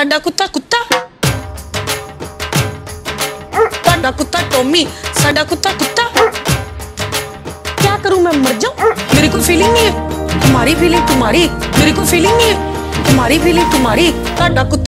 ਸਾਡਾ ਕੁੱਤਾ ਕੁੱਤਾ ਤੁਹਾਡਾ ਕੁੱਤਾ ਟੋਮੀ ਸਾਡਾ ਕੁੱਤਾ ਕੁੱਤਾ क्या करूँ मैं मर जाऊँ मेरी कोई फीलिंग नहीं है तुम्हारी फीलिंग तुम्हारी मेरी कोई फीलिंग नहीं है तुम्हारी फीलिंग तुम्हारी ਤੁਹਾਡਾ ਕੁੱਤਾ